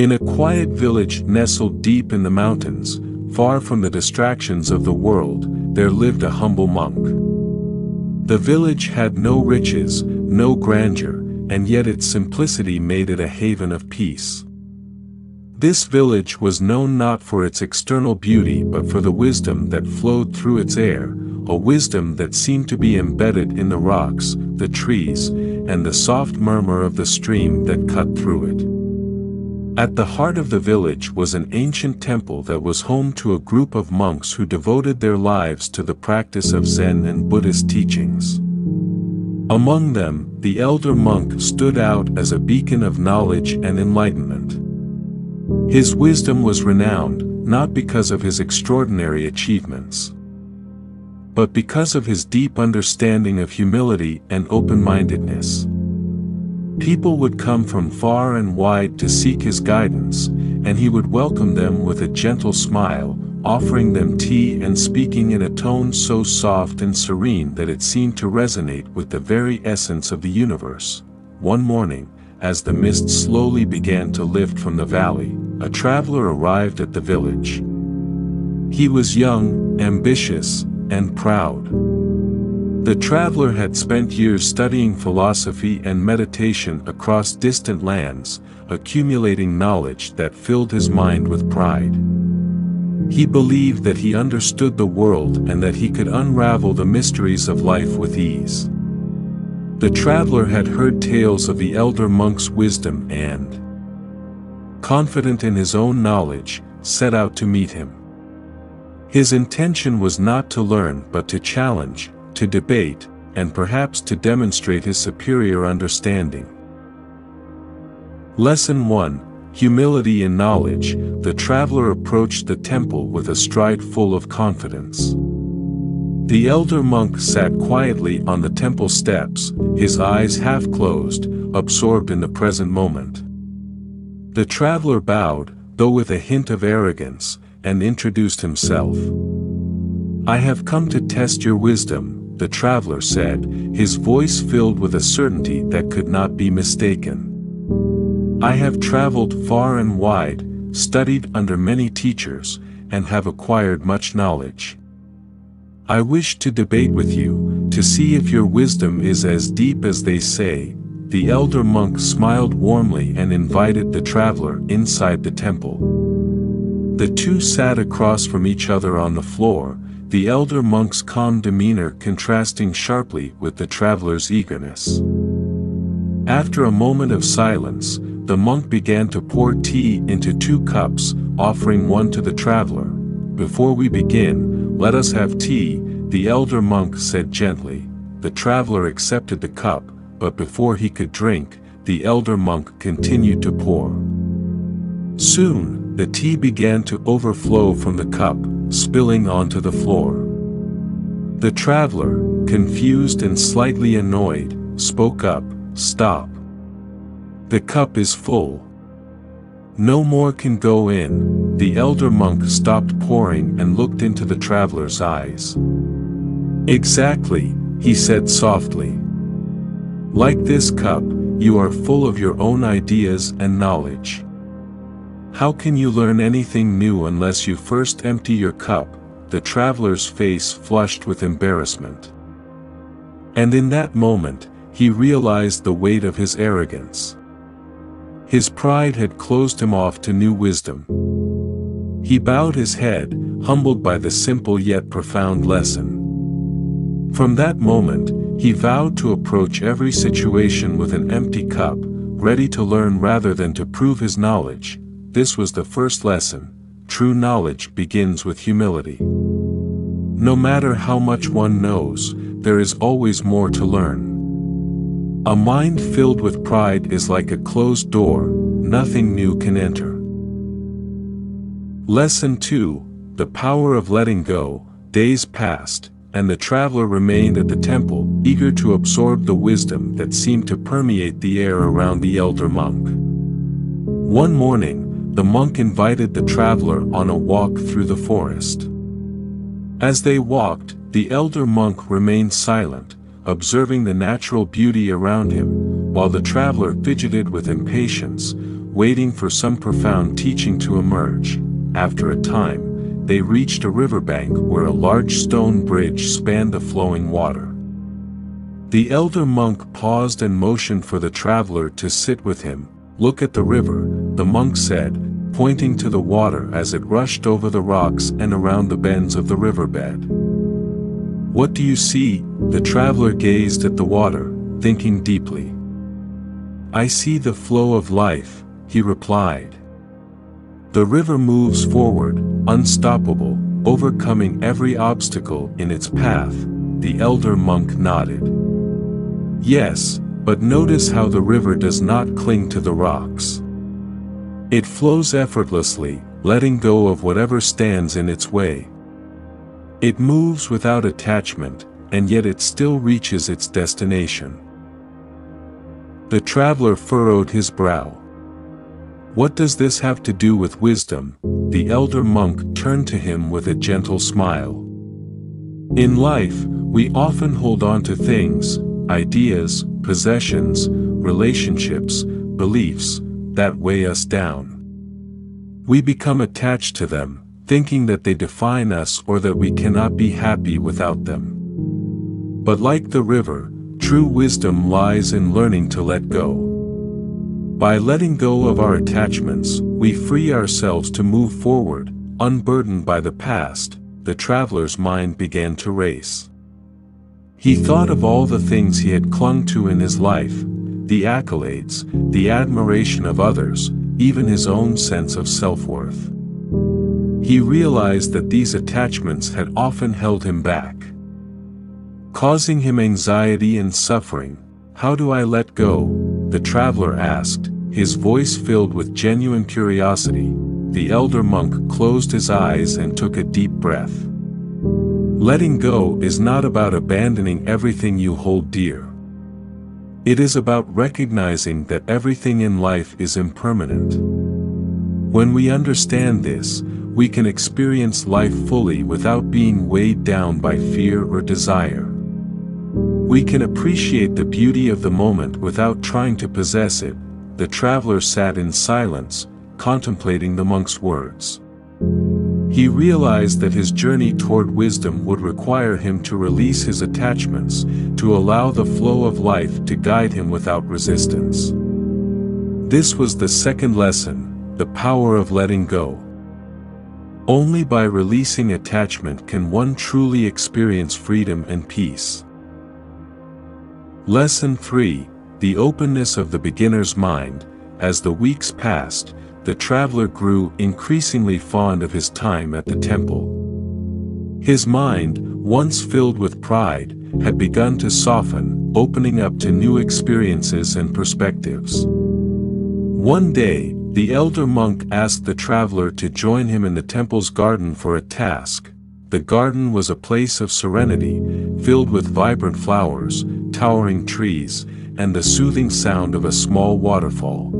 In a quiet village nestled deep in the mountains, far from the distractions of the world, there lived a humble monk. The village had no riches, no grandeur, and yet its simplicity made it a haven of peace. This village was known not for its external beauty but for the wisdom that flowed through its air, a wisdom that seemed to be embedded in the rocks, the trees, and the soft murmur of the stream that cut through it. At the heart of the village was an ancient temple that was home to a group of monks who devoted their lives to the practice of Zen and Buddhist teachings. Among them, the elder monk stood out as a beacon of knowledge and enlightenment. His wisdom was renowned, not because of his extraordinary achievements, but because of his deep understanding of humility and open-mindedness. People would come from far and wide to seek his guidance, and he would welcome them with a gentle smile, offering them tea and speaking in a tone so soft and serene that it seemed to resonate with the very essence of the universe. One morning, as the mist slowly began to lift from the valley, a traveler arrived at the village. He was young, ambitious, and proud. The traveler had spent years studying philosophy and meditation across distant lands, accumulating knowledge that filled his mind with pride. He believed that he understood the world and that he could unravel the mysteries of life with ease. The traveler had heard tales of the elder monk's wisdom and, confident in his own knowledge, set out to meet him. His intention was not to learn but to challenge, to debate, and perhaps to demonstrate his superior understanding. Lesson 1 Humility in Knowledge The traveler approached the temple with a stride full of confidence. The elder monk sat quietly on the temple steps, his eyes half closed, absorbed in the present moment. The traveler bowed, though with a hint of arrogance, and introduced himself. I have come to test your wisdom, the traveler said, his voice filled with a certainty that could not be mistaken. I have traveled far and wide, studied under many teachers, and have acquired much knowledge. I wish to debate with you, to see if your wisdom is as deep as they say. The elder monk smiled warmly and invited the traveler inside the temple. The two sat across from each other on the floor, the elder monk's calm demeanor contrasting sharply with the traveler's eagerness. After a moment of silence, the monk began to pour tea into two cups, offering one to the traveler. Before we begin, let us have tea, the elder monk said gently. The traveler accepted the cup, but before he could drink, the elder monk continued to pour. Soon, the tea began to overflow from the cup, spilling onto the floor. The traveler, confused and slightly annoyed, spoke up, Stop. The cup is full. No more can go in, the elder monk stopped pouring and looked into the traveler's eyes. Exactly, he said softly. Like this cup, you are full of your own ideas and knowledge. How can you learn anything new unless you first empty your cup? The traveler's face flushed with embarrassment. And in that moment, he realized the weight of his arrogance. His pride had closed him off to new wisdom. He bowed his head, humbled by the simple yet profound lesson. From that moment, he vowed to approach every situation with an empty cup, ready to learn rather than to prove his knowledge. This was the first lesson. True knowledge begins with humility. No matter how much one knows, there is always more to learn. A mind filled with pride is like a closed door, nothing new can enter. Lesson 2 The Power of Letting Go. Days passed, and the traveler remained at the temple, eager to absorb the wisdom that seemed to permeate the air around the elder monk. One morning, the monk invited the traveler on a walk through the forest. As they walked, the elder monk remained silent, observing the natural beauty around him, while the traveler fidgeted with impatience, waiting for some profound teaching to emerge. After a time, they reached a riverbank where a large stone bridge spanned the flowing water. The elder monk paused and motioned for the traveler to sit with him. Look at the river, the monk said, pointing to the water as it rushed over the rocks and around the bends of the riverbed. What do you see? The traveler gazed at the water, thinking deeply. I see the flow of life, he replied. The river moves forward, unstoppable, overcoming every obstacle in its path, the elder monk nodded. Yes, but notice how the river does not cling to the rocks. It flows effortlessly, letting go of whatever stands in its way. It moves without attachment, and yet it still reaches its destination. The traveler furrowed his brow. What does this have to do with wisdom? The elder monk turned to him with a gentle smile. In life, we often hold on to things, ideas, possessions, relationships, beliefs, that weigh us down. We become attached to them, thinking that they define us or that we cannot be happy without them. But like the river, true wisdom lies in learning to let go. By letting go of our attachments, we free ourselves to move forward, unburdened by the past, the traveler's mind began to race. He thought of all the things he had clung to in his life, the accolades, the admiration of others, even his own sense of self-worth. He realized that these attachments had often held him back. Causing him anxiety and suffering, how do I let go? The traveler asked, his voice filled with genuine curiosity. The elder monk closed his eyes and took a deep breath. Letting go is not about abandoning everything you hold dear. It is about recognizing that everything in life is impermanent. When we understand this, we can experience life fully without being weighed down by fear or desire. We can appreciate the beauty of the moment without trying to possess it. The traveler sat in silence, contemplating the monk's words. He realized that his journey toward wisdom would require him to release his attachments, to allow the flow of life to guide him without resistance. This was the second lesson, the power of letting go. Only by releasing attachment can one truly experience freedom and peace. Lesson 3 The openness of the beginner's mind. As the weeks passed, the traveler grew increasingly fond of his time at the temple. His mind, once filled with pride, had begun to soften, opening up to new experiences and perspectives. One day, the elder monk asked the traveler to join him in the temple's garden for a task. The garden was a place of serenity, filled with vibrant flowers, towering trees, and the soothing sound of a small waterfall.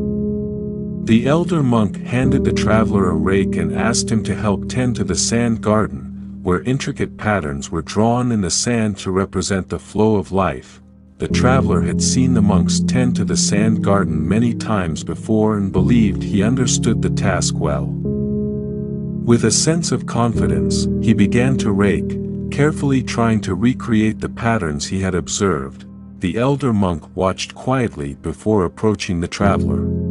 The elder monk handed the traveler a rake and asked him to help tend to the sand garden, where intricate patterns were drawn in the sand to represent the flow of life, the traveler had seen the monks tend to the sand garden many times before and believed he understood the task well. With a sense of confidence, he began to rake, carefully trying to recreate the patterns he had observed. The elder monk watched quietly before approaching the traveler.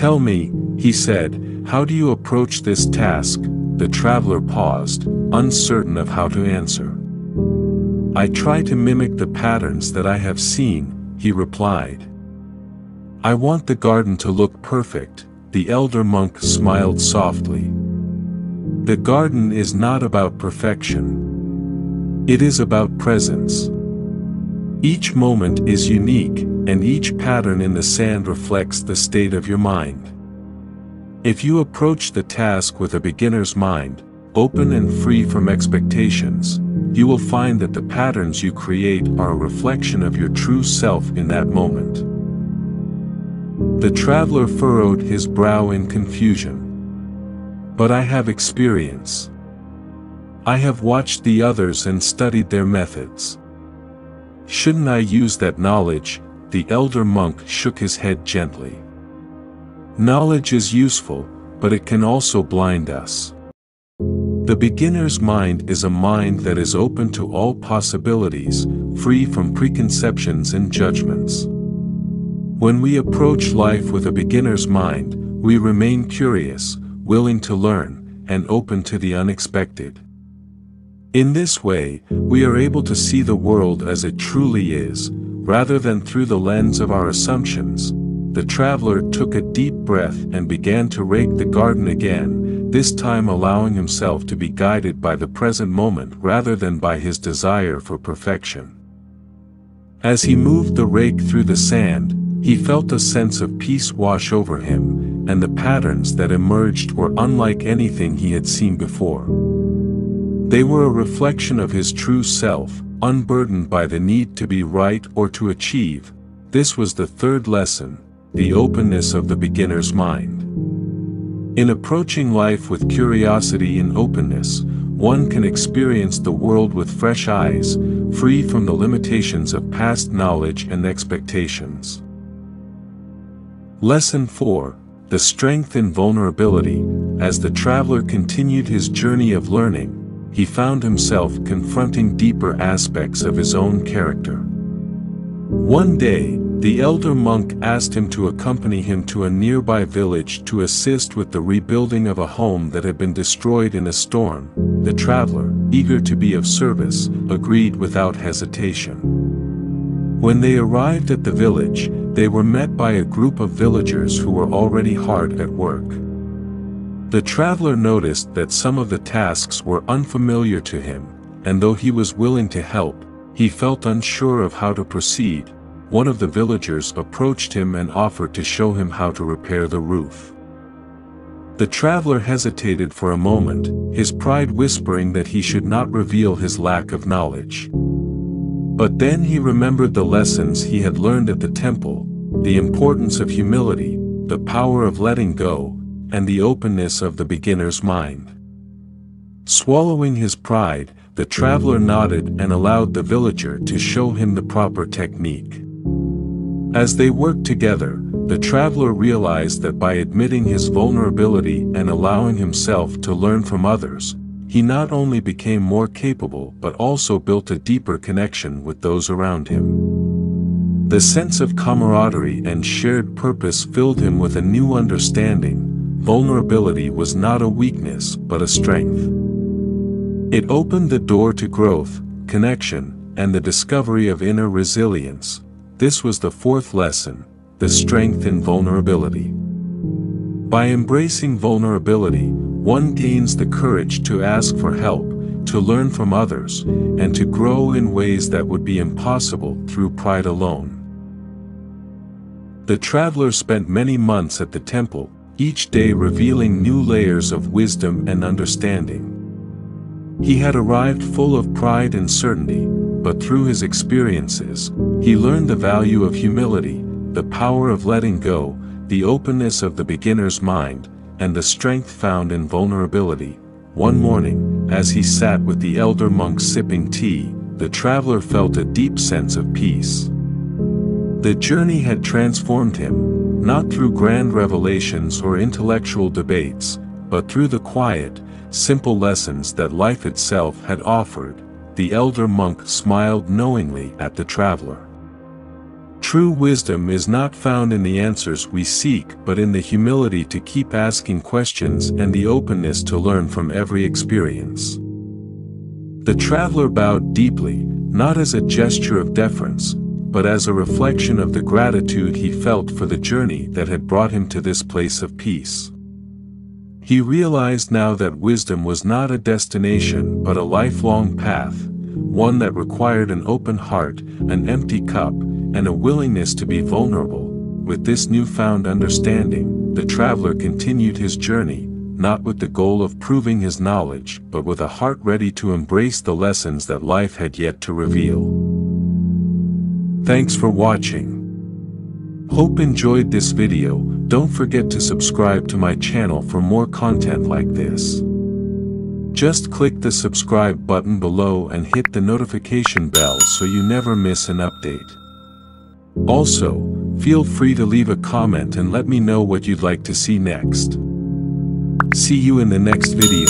Tell me, he said, how do you approach this task? The traveler paused, uncertain of how to answer. I try to mimic the patterns that I have seen, he replied. I want the garden to look perfect, the elder monk smiled softly. The garden is not about perfection. It is about presence. Each moment is unique, and each pattern in the sand reflects the state of your mind. If you approach the task with a beginner's mind, open and free from expectations, you will find that the patterns you create are a reflection of your true self in that moment. The traveler furrowed his brow in confusion. But I have experience. I have watched the others and studied their methods. Shouldn't I use that knowledge? The elder monk shook his head gently. Knowledge is useful, but it can also blind us. The beginner's mind is a mind that is open to all possibilities, free from preconceptions and judgments. When we approach life with a beginner's mind, we remain curious, willing to learn, and open to the unexpected. In this way, we are able to see the world as it truly is, rather than through the lens of our assumptions. The traveler took a deep breath and began to rake the garden again, this time allowing himself to be guided by the present moment rather than by his desire for perfection. As he moved the rake through the sand, he felt a sense of peace wash over him, and the patterns that emerged were unlike anything he had seen before. They were a reflection of his true self, unburdened by the need to be right or to achieve. This was the third lesson, the openness of the beginner's mind. In approaching life with curiosity and openness, one can experience the world with fresh eyes, free from the limitations of past knowledge and expectations. Lesson 4 The Strength in Vulnerability As the traveler continued his journey of learning, he found himself confronting deeper aspects of his own character. One day, the elder monk asked him to accompany him to a nearby village to assist with the rebuilding of a home that had been destroyed in a storm. The traveler, eager to be of service, agreed without hesitation. When they arrived at the village, they were met by a group of villagers who were already hard at work. The traveler noticed that some of the tasks were unfamiliar to him, and though he was willing to help, he felt unsure of how to proceed. One of the villagers approached him and offered to show him how to repair the roof. The traveler hesitated for a moment, his pride whispering that he should not reveal his lack of knowledge. But then he remembered the lessons he had learned at the temple, the importance of humility, the power of letting go, and the openness of the beginner's mind. Swallowing his pride, the traveler nodded and allowed the villager to show him the proper technique. As they worked together, the traveler realized that by admitting his vulnerability and allowing himself to learn from others, he not only became more capable but also built a deeper connection with those around him. The sense of camaraderie and shared purpose filled him with a new understanding, vulnerability was not a weakness but a strength. It opened the door to growth, connection, and the discovery of inner resilience. This was the fourth lesson, the strength in vulnerability. By embracing vulnerability, one gains the courage to ask for help, to learn from others, and to grow in ways that would be impossible through pride alone. The traveler spent many months at the temple, each day revealing new layers of wisdom and understanding. He had arrived full of pride and certainty, but through his experiences, he learned the value of humility, the power of letting go, the openness of the beginner's mind, and the strength found in vulnerability. One morning, as he sat with the elder monk sipping tea, the traveler felt a deep sense of peace. The journey had transformed him, not through grand revelations or intellectual debates, but through the quiet, simple lessons that life itself had offered. The elder monk smiled knowingly at the traveler. True wisdom is not found in the answers we seek but in the humility to keep asking questions and the openness to learn from every experience. The traveler bowed deeply, not as a gesture of deference, but as a reflection of the gratitude he felt for the journey that had brought him to this place of peace. He realized now that wisdom was not a destination but a lifelong path, one that required an open heart, an empty cup, and a willingness to be vulnerable. With this newfound understanding, the traveler continued his journey, not with the goal of proving his knowledge, but with a heart ready to embrace the lessons that life had yet to reveal. Thanks for watching. Hope you enjoyed this video, don't forget to subscribe to my channel for more content like this. Just click the subscribe button below and hit the notification bell so you never miss an update. Also, Feel free to leave a comment and let me know what you'd like to see next. See you in the next video.